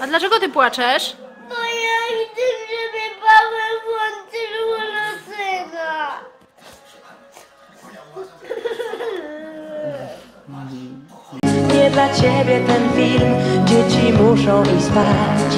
A dlaczego ty płaczesz? Bo ja chcę, żeby Paweł włączył Lucyna. Nie dla ciebie ten film, dzieci muszą iść spać.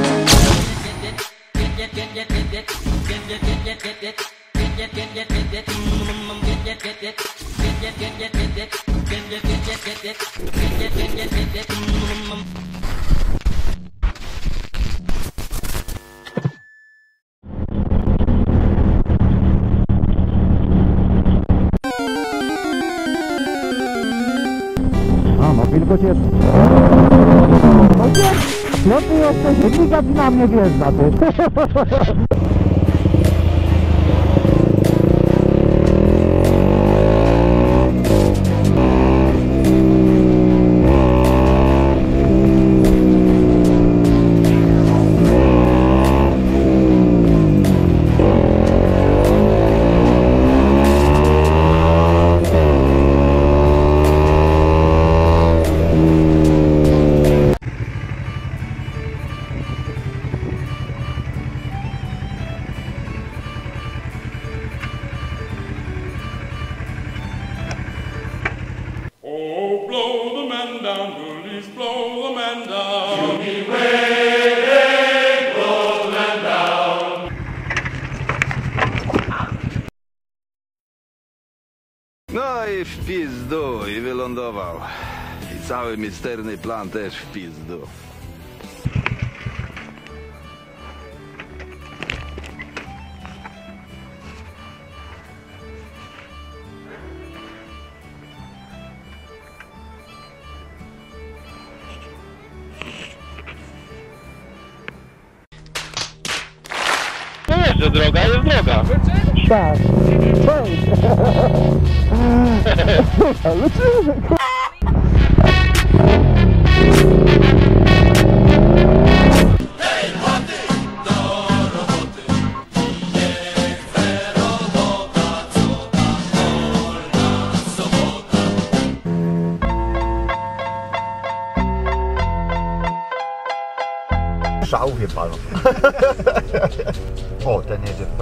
A, no nie, no ty jesteś, wilgoć na mnie wjeżdża, ty. No i w pizdu i wylądował. I cały misterny plan też w pizdu. Tak. Żałwie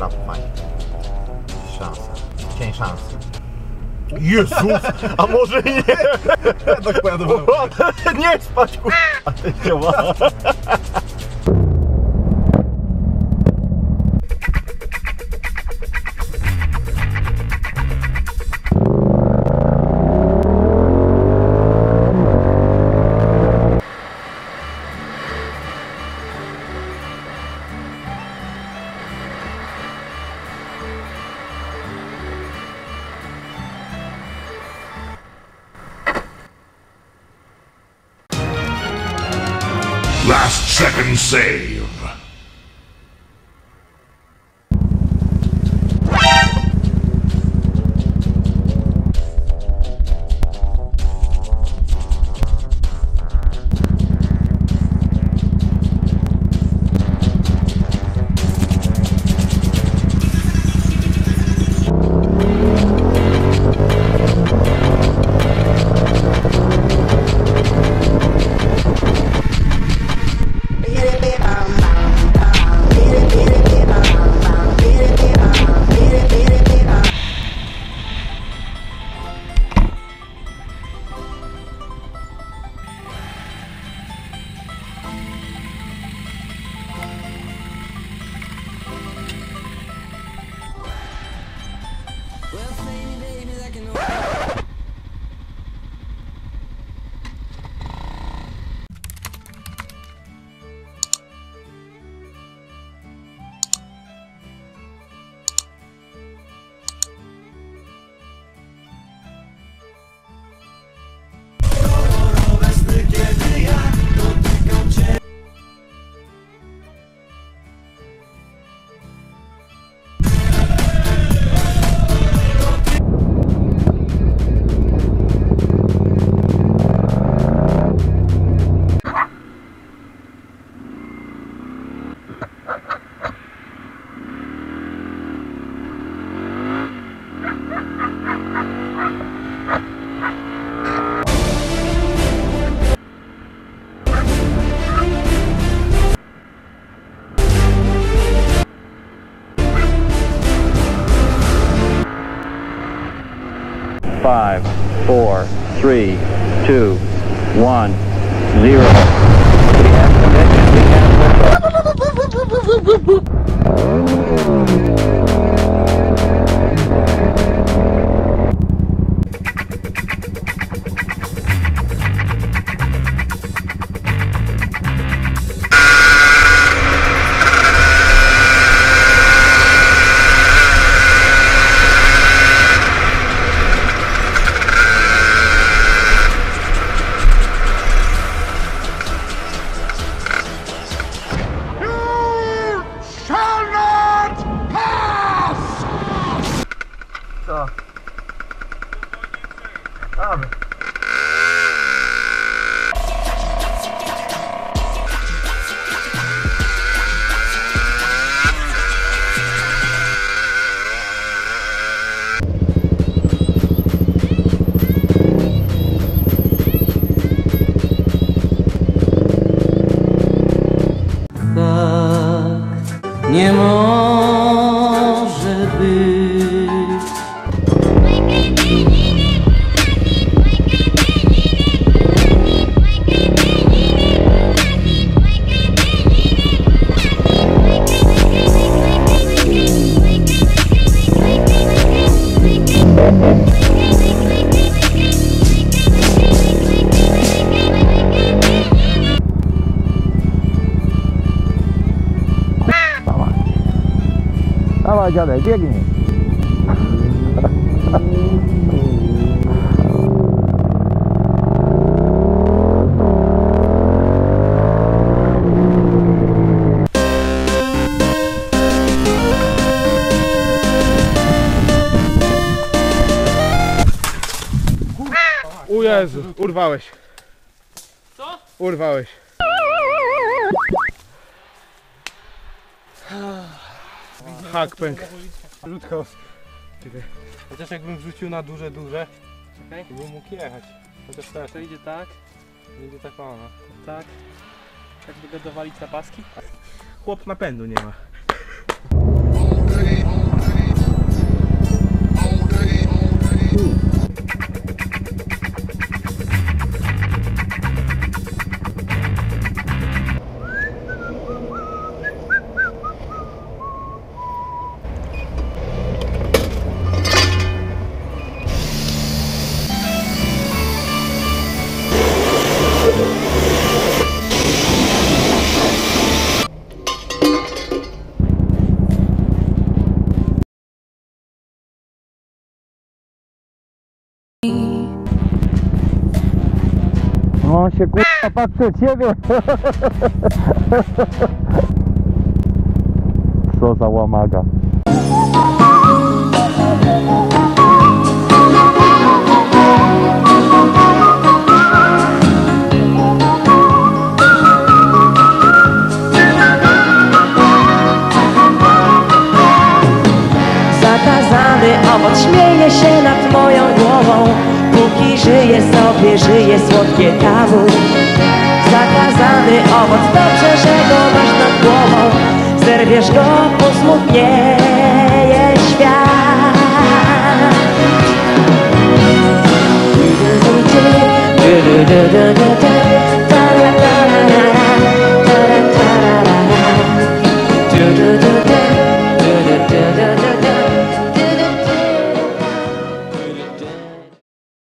prawo, fajnie. Szansa. Cień szansy. Jezus! A może nie? tak pojadę Nie spać, kurwa! second save. Five, four, three, two, one, zero. We have. We have nie może być. de alegria, Guinho? O Jezu, urwałeś. Co? Urwałeś. Hak pęk. Rzutko. Chociaż jakbym wrzucił na duże, duże, Okej. to bym mógł jechać. Chociaż też To idzie tak, będzie tak ona. tak. Tak by go dowalić na paski. Chłop napędu nie ma. On się kurwa patrzy ciebie. Co za łamaga. Zakazany owoc śmieje się nad moją głową. Póki żyję sobie, żyje słodkie tabu Zakazany owoc, dobrze, że go masz nad głową. Zerwiesz go, posmutnieje świat